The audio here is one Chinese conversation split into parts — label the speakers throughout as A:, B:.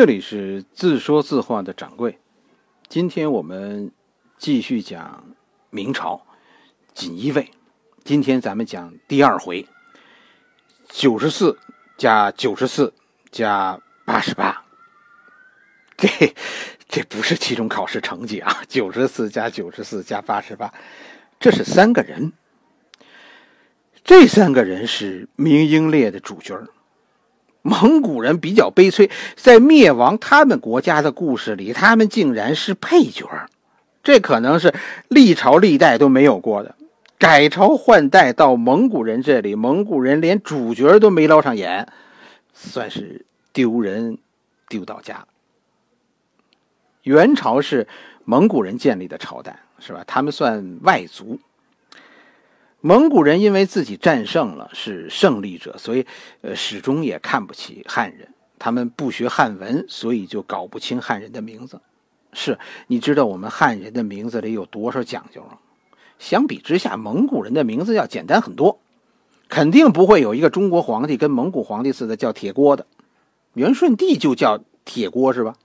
A: 这里是自说自话的掌柜。今天我们继续讲明朝锦衣卫。今天咱们讲第二回，九十四加九十四加八十八。这这不是期中考试成绩啊！九十四加九十四加八十八，这是三个人。这三个人是明英烈的主角蒙古人比较悲催，在灭亡他们国家的故事里，他们竟然是配角这可能是历朝历代都没有过的。改朝换代到蒙古人这里，蒙古人连主角都没捞上眼，算是丢人丢到家。元朝是蒙古人建立的朝代，是吧？他们算外族。蒙古人因为自己战胜了，是胜利者，所以呃始终也看不起汉人。他们不学汉文，所以就搞不清汉人的名字。是你知道我们汉人的名字里有多少讲究吗？相比之下，蒙古人的名字要简单很多，肯定不会有一个中国皇帝跟蒙古皇帝似的叫铁锅的。元顺帝就叫铁锅是吧？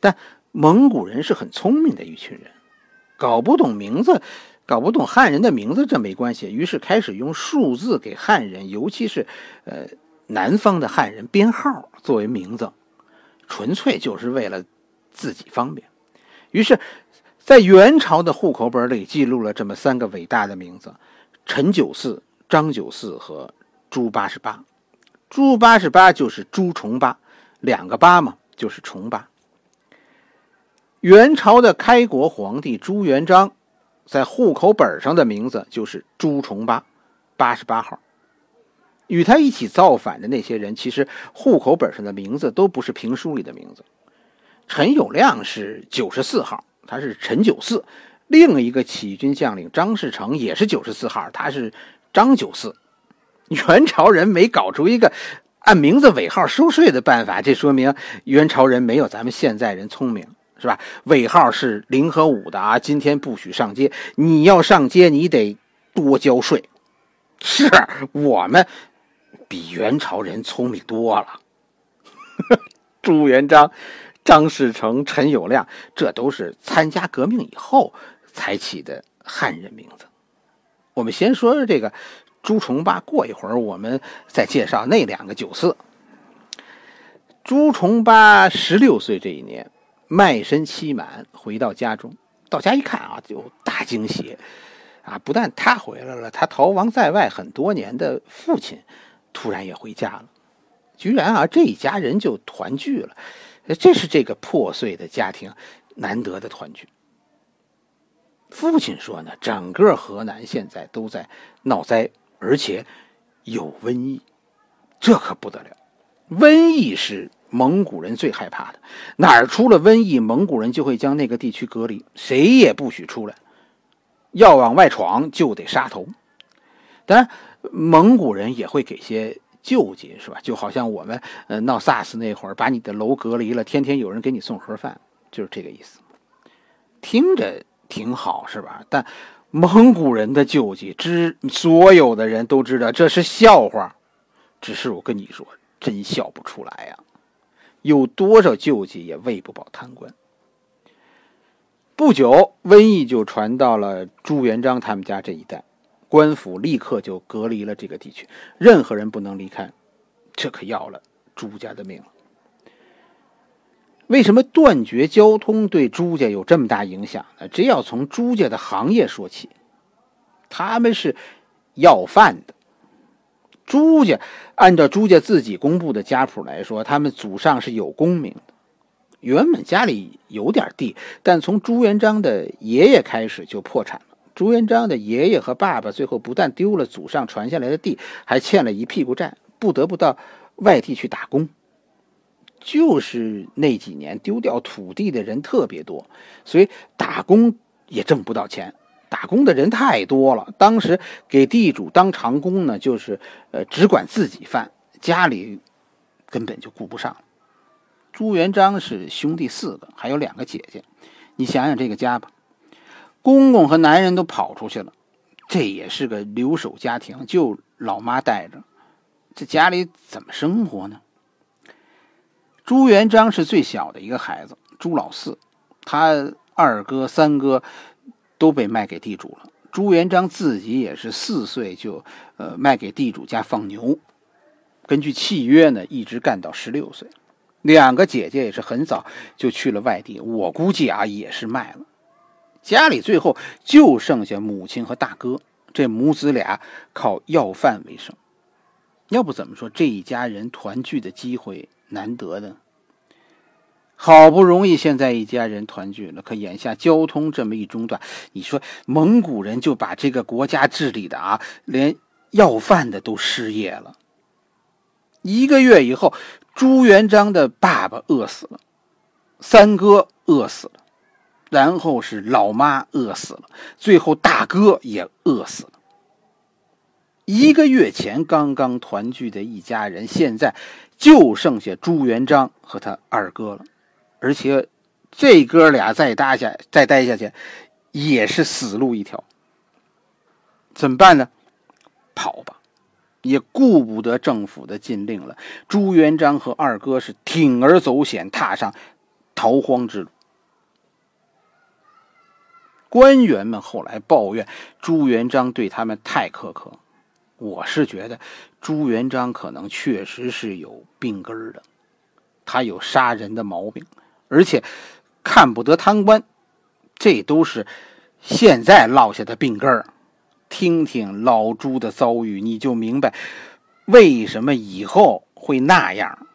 A: 但蒙古人是很聪明的一群人，搞不懂名字，搞不懂汉人的名字，这没关系。于是开始用数字给汉人，尤其是呃南方的汉人编号作为名字，纯粹就是为了自己方便。于是。在元朝的户口本里记录了这么三个伟大的名字：陈九四、张九四和朱八十八。朱八十八就是朱重八，两个八嘛，就是重八。元朝的开国皇帝朱元璋，在户口本上的名字就是朱重八，八十八号。与他一起造反的那些人，其实户口本上的名字都不是评书里的名字。陈友谅是九十四号。他是陈九四，另一个起义军将领张士诚也是九十四号，他是张九四。元朝人没搞出一个按名字尾号收税的办法，这说明元朝人没有咱们现在人聪明，是吧？尾号是零和五的啊，今天不许上街，你要上街，你得多交税。是我们比元朝人聪明多了。朱元璋。张士诚、陈友谅，这都是参加革命以后才起的汉人名字。我们先说说这个朱重八，过一会儿我们再介绍那两个九四。朱重八十六岁这一年，卖身期满，回到家中，到家一看啊，就大惊喜啊！不但他回来了，他逃亡在外很多年的父亲突然也回家了，居然啊，这一家人就团聚了。这是这个破碎的家庭难得的团聚。父亲说呢，整个河南现在都在闹灾，而且有瘟疫，这可不得了。瘟疫是蒙古人最害怕的，哪儿出了瘟疫，蒙古人就会将那个地区隔离，谁也不许出来。要往外闯，就得杀头。当然，蒙古人也会给些。救济是吧？就好像我们呃闹 SARS 那会儿，把你的楼隔离了，天天有人给你送盒饭，就是这个意思。听着挺好是吧？但蒙古人的救济，知所有的人都知道这是笑话。只是我跟你说，真笑不出来呀！有多少救济也喂不饱贪官。不久，瘟疫就传到了朱元璋他们家这一带。官府立刻就隔离了这个地区，任何人不能离开，这可要了朱家的命。为什么断绝交通对朱家有这么大影响呢？这要从朱家的行业说起，他们是要饭的。朱家按照朱家自己公布的家谱来说，他们祖上是有功名的，原本家里有点地，但从朱元璋的爷爷开始就破产了。朱元璋的爷爷和爸爸最后不但丢了祖上传下来的地，还欠了一屁股债，不得不到外地去打工。就是那几年丢掉土地的人特别多，所以打工也挣不到钱。打工的人太多了，当时给地主当长工呢，就是呃只管自己饭，家里根本就顾不上。朱元璋是兄弟四个，还有两个姐姐，你想想这个家吧。公公和男人都跑出去了，这也是个留守家庭，就老妈带着，这家里怎么生活呢？朱元璋是最小的一个孩子，朱老四，他二哥、三哥都被卖给地主了。朱元璋自己也是四岁就呃卖给地主家放牛，根据契约呢，一直干到十六岁。两个姐姐也是很早就去了外地，我估计啊也是卖了。家里最后就剩下母亲和大哥，这母子俩靠要饭为生。要不怎么说这一家人团聚的机会难得的？好不容易现在一家人团聚了，可眼下交通这么一中断，你说蒙古人就把这个国家治理的啊，连要饭的都失业了。一个月以后，朱元璋的爸爸饿死了，三哥饿死了，然后是老妈饿死了，最后大哥也饿死了。一个月前刚刚团聚的一家人，现在就剩下朱元璋和他二哥了，而且这哥俩再待下再待下去，也是死路一条。怎么办呢？跑吧，也顾不得政府的禁令了。朱元璋和二哥是铤而走险，踏上逃荒之路。官员们后来抱怨朱元璋对他们太苛刻。我是觉得朱元璋可能确实是有病根的，他有杀人的毛病，而且看不得贪官，这都是现在落下的病根儿。听听老朱的遭遇，你就明白为什么以后会那样。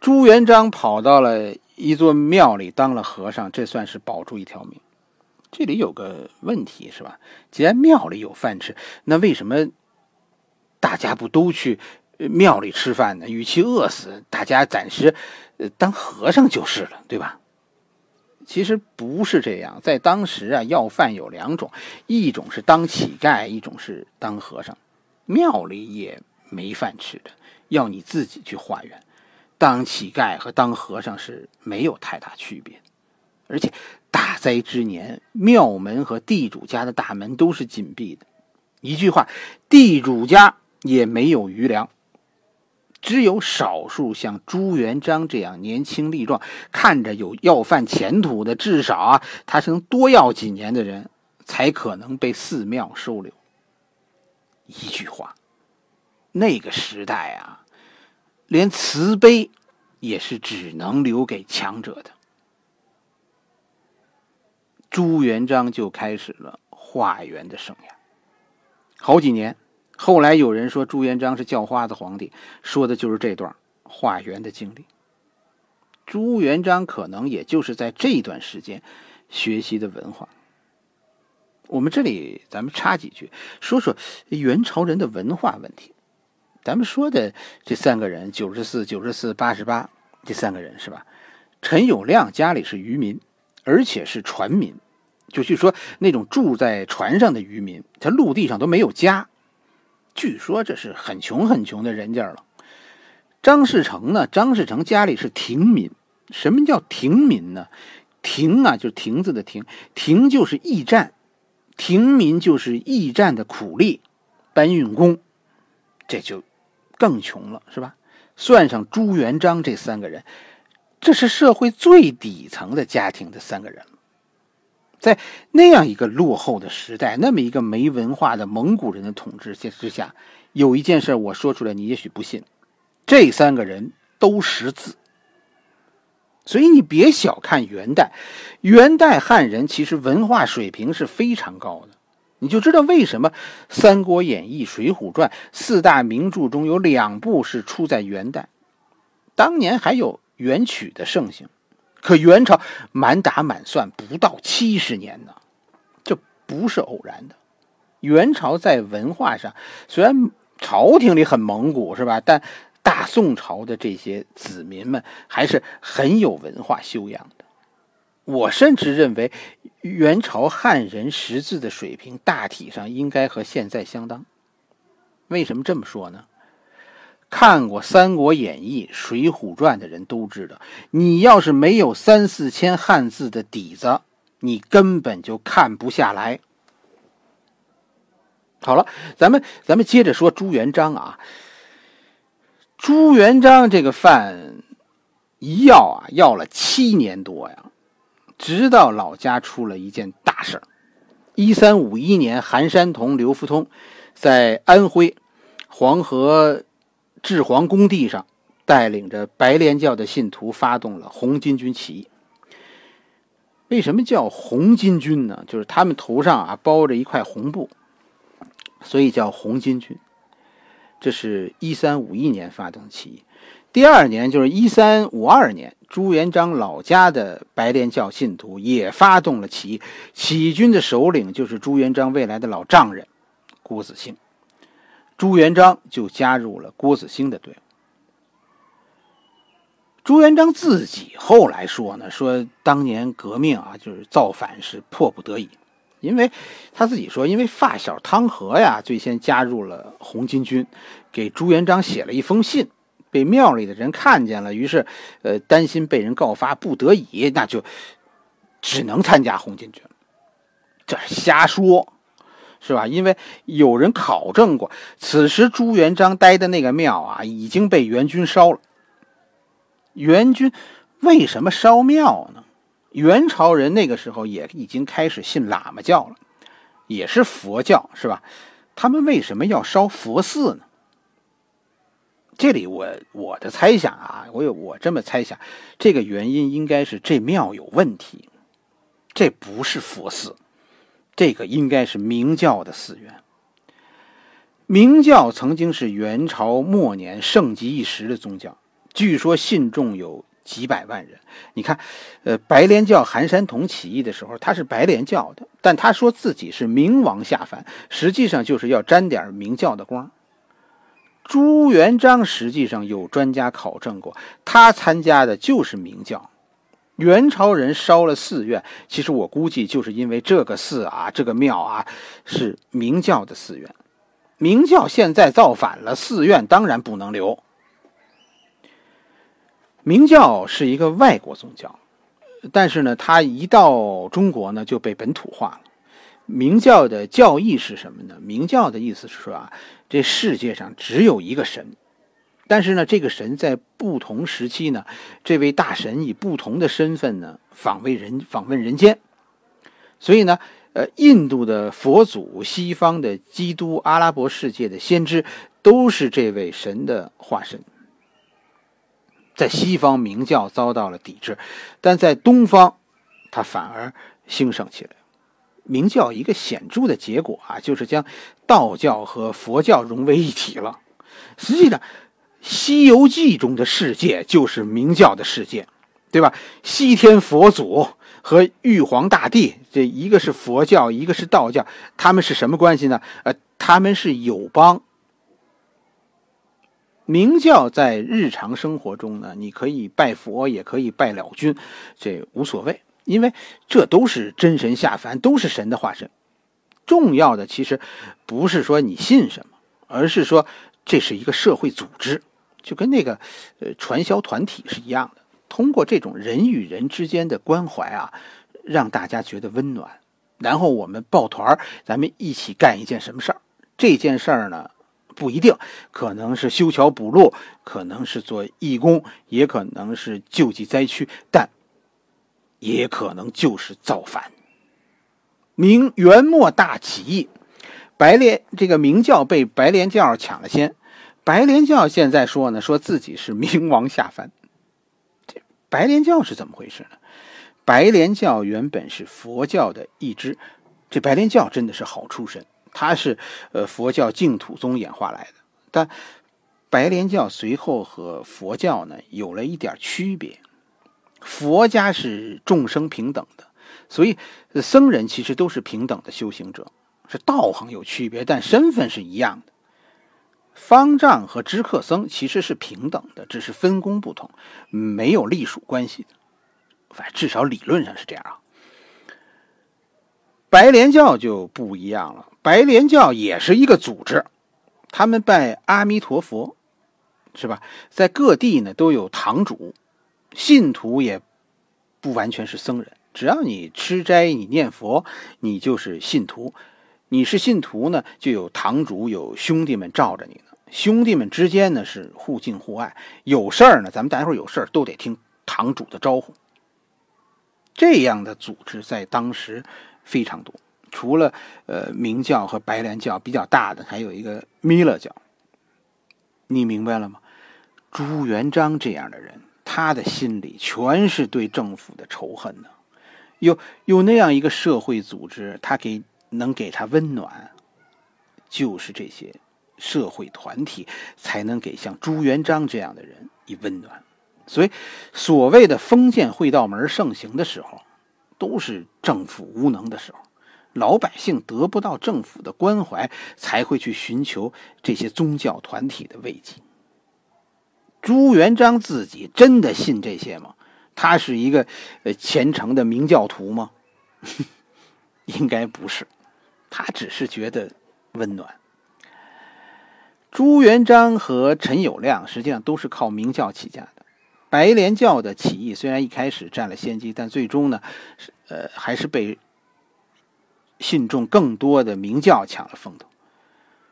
A: 朱元璋跑到了一座庙里当了和尚，这算是保住一条命。这里有个问题是吧？既然庙里有饭吃，那为什么大家不都去庙里吃饭呢？与其饿死，大家暂时当和尚就是了，对吧？其实不是这样，在当时啊，要饭有两种，一种是当乞丐，一种是当和尚。庙里也没饭吃的，要你自己去化缘。当乞丐和当和尚是没有太大区别，而且。大灾之年，庙门和地主家的大门都是紧闭的。一句话，地主家也没有余粮，只有少数像朱元璋这样年轻力壮、看着有要饭前途的，至少啊，他是能多要几年的人，才可能被寺庙收留。一句话，那个时代啊，连慈悲也是只能留给强者的。朱元璋就开始了化缘的生涯，好几年。后来有人说朱元璋是叫花子皇帝，说的就是这段化缘的经历。朱元璋可能也就是在这一段时间学习的文化。我们这里咱们插几句，说说元朝人的文化问题。咱们说的这三个人，九十四、九十四、八十八，这三个人是吧？陈友谅家里是渔民。而且是船民，就据说那种住在船上的渔民，他陆地上都没有家。据说这是很穷很穷的人家了。张士诚呢？张士诚家里是亭民。什么叫亭民呢？亭啊，就是亭子的亭，亭就是驿站，亭民就是驿站的苦力，搬运工，这就更穷了，是吧？算上朱元璋这三个人。这是社会最底层的家庭的三个人了，在那样一个落后的时代，那么一个没文化的蒙古人的统治之下，有一件事我说出来，你也许不信，这三个人都识字。所以你别小看元代，元代汉人其实文化水平是非常高的，你就知道为什么《三国演义》《水浒传》四大名著中有两部是出在元代，当年还有。元曲的盛行，可元朝满打满算不到七十年呢，这不是偶然的。元朝在文化上虽然朝廷里很蒙古是吧，但大宋朝的这些子民们还是很有文化修养的。我甚至认为元朝汉人识字的水平大体上应该和现在相当。为什么这么说呢？看过《三国演义》《水浒传》的人都知道，你要是没有三四千汉字的底子，你根本就看不下来。好了，咱们咱们接着说朱元璋啊。朱元璋这个饭一要啊，要了七年多呀，直到老家出了一件大事儿。一三五一年，韩山童、刘福通在安徽黄河治黄工地上，带领着白莲教的信徒发动了红巾军起义。为什么叫红巾军呢？就是他们头上啊包着一块红布，所以叫红巾军。这是一三五一年发动起义。第二年就是一三五二年，朱元璋老家的白莲教信徒也发动了起义。起义军的首领就是朱元璋未来的老丈人郭子兴，朱元璋就加入了郭子兴的队伍。朱元璋自己后来说呢，说当年革命啊，就是造反是迫不得已，因为他自己说，因为发小汤和呀最先加入了红巾军，给朱元璋写了一封信。被庙里的人看见了，于是，呃，担心被人告发，不得已，那就只能参加红巾军。这是瞎说，是吧？因为有人考证过，此时朱元璋待的那个庙啊，已经被元军烧了。元军为什么烧庙呢？元朝人那个时候也已经开始信喇嘛教了，也是佛教，是吧？他们为什么要烧佛寺呢？这里我我的猜想啊，我有我这么猜想，这个原因应该是这庙有问题，这不是佛寺，这个应该是明教的寺院。明教曾经是元朝末年盛极一时的宗教，据说信众有几百万人。你看，呃，白莲教韩山童起义的时候，他是白莲教的，但他说自己是明王下凡，实际上就是要沾点明教的光。朱元璋实际上有专家考证过，他参加的就是明教。元朝人烧了寺院，其实我估计就是因为这个寺啊，这个庙啊是明教的寺院。明教现在造反了，寺院当然不能留。明教是一个外国宗教，但是呢，它一到中国呢就被本土化了。明教的教义是什么呢？明教的意思是说啊，这世界上只有一个神，但是呢，这个神在不同时期呢，这位大神以不同的身份呢访问人访问人间，所以呢，呃，印度的佛祖、西方的基督、阿拉伯世界的先知，都是这位神的化身。在西方，明教遭到了抵制，但在东方，它反而兴盛起来。明教一个显著的结果啊，就是将道教和佛教融为一体了。实际上，《西游记》中的世界就是明教的世界，对吧？西天佛祖和玉皇大帝，这一个是佛教，一个是道教，他们是什么关系呢？呃，他们是友邦。明教在日常生活中呢，你可以拜佛，也可以拜了君，这无所谓。因为这都是真神下凡，都是神的化身。重要的其实不是说你信什么，而是说这是一个社会组织，就跟那个呃传销团体是一样的。通过这种人与人之间的关怀啊，让大家觉得温暖。然后我们抱团咱们一起干一件什么事儿？这件事儿呢，不一定，可能是修桥补路，可能是做义工，也可能是救济灾区，但。也可能就是造反。明元末大起义，白莲这个明教被白莲教抢了先。白莲教现在说呢，说自己是明王下凡。这白莲教是怎么回事呢？白莲教原本是佛教的一支，这白莲教真的是好出身，它是呃佛教净土宗演化来的。但白莲教随后和佛教呢有了一点区别。佛家是众生平等的，所以僧人其实都是平等的修行者。是道行有区别，但身份是一样的。方丈和知客僧其实是平等的，只是分工不同，没有隶属关系的。反正至少理论上是这样啊。白莲教就不一样了，白莲教也是一个组织，他们拜阿弥陀佛，是吧？在各地呢都有堂主。信徒也不完全是僧人，只要你吃斋、你念佛，你就是信徒。你是信徒呢，就有堂主、有兄弟们罩着你呢。兄弟们之间呢是互敬互爱，有事儿呢，咱们待会儿有事儿都得听堂主的招呼。这样的组织在当时非常多，除了呃明教和白莲教比较大的，还有一个弥勒教。你明白了吗？朱元璋这样的人，他的心里全是对政府的仇恨呢。有有那样一个社会组织，他给能给他温暖，就是这些社会团体才能给像朱元璋这样的人以温暖。所以，所谓的封建会道门盛行的时候，都是政府无能的时候，老百姓得不到政府的关怀，才会去寻求这些宗教团体的慰藉。朱元璋自己真的信这些吗？他是一个呃虔诚的明教徒吗？应该不是，他只是觉得温暖。朱元璋和陈友谅实际上都是靠明教起家的。白莲教的起义虽然一开始占了先机，但最终呢，是呃还是被信众更多的明教抢了风头。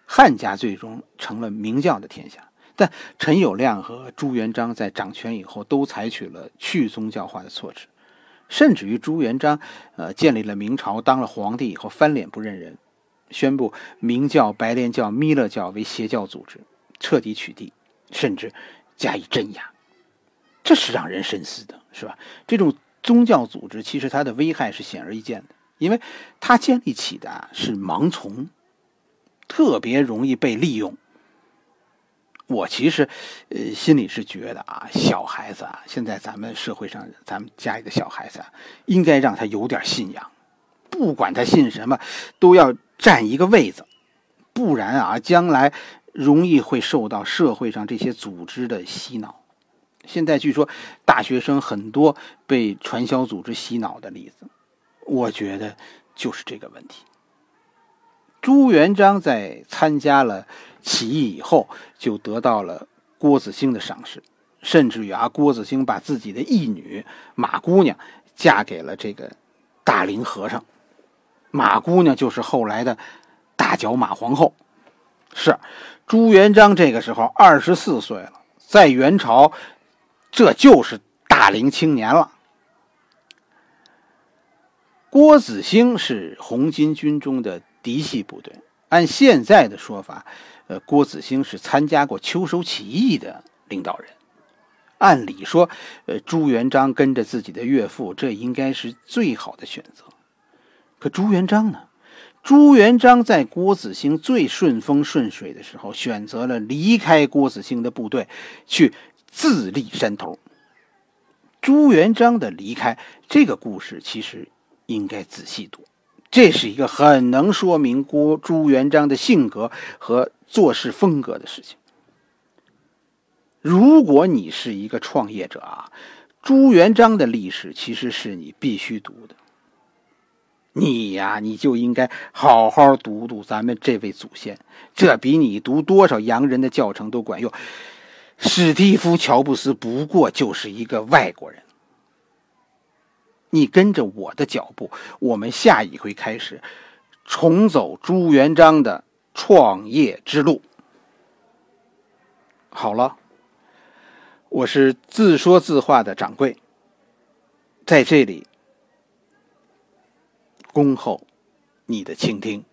A: 汉家最终成了明教的天下，但陈友谅和朱元璋在掌权以后都采取了去宗教化的措施，甚至于朱元璋呃建立了明朝，当了皇帝以后翻脸不认人，宣布明教、白莲教、弥勒教为邪教组织，彻底取缔，甚至加以镇压。这是让人深思的，是吧？这种宗教组织其实它的危害是显而易见的，因为它建立起的是盲从，特别容易被利用。我其实，呃，心里是觉得啊，小孩子啊，现在咱们社会上，咱们家里的小孩子啊，应该让他有点信仰，不管他信什么，都要占一个位子，不然啊，将来容易会受到社会上这些组织的洗脑。现在据说大学生很多被传销组织洗脑的例子，我觉得就是这个问题。朱元璋在参加了起义以后，就得到了郭子兴的赏识，甚至于啊，郭子兴把自己的义女马姑娘嫁给了这个大龄和尚，马姑娘就是后来的大脚马皇后。是朱元璋这个时候二十四岁了，在元朝。这就是大龄青年了。郭子兴是红巾军中的嫡系部队，按现在的说法，呃，郭子兴是参加过秋收起义的领导人。按理说，呃，朱元璋跟着自己的岳父，这应该是最好的选择。可朱元璋呢？朱元璋在郭子兴最顺风顺水的时候，选择了离开郭子兴的部队，去。自立山头。朱元璋的离开，这个故事其实应该仔细读，这是一个很能说明郭朱元璋的性格和做事风格的事情。如果你是一个创业者啊，朱元璋的历史其实是你必须读的。你呀，你就应该好好读读咱们这位祖先，这比你读多少洋人的教程都管用。史蒂夫·乔布斯不过就是一个外国人。你跟着我的脚步，我们下一回开始重走朱元璋的创业之路。好了，我是自说自话的掌柜，在这里恭候你的倾听。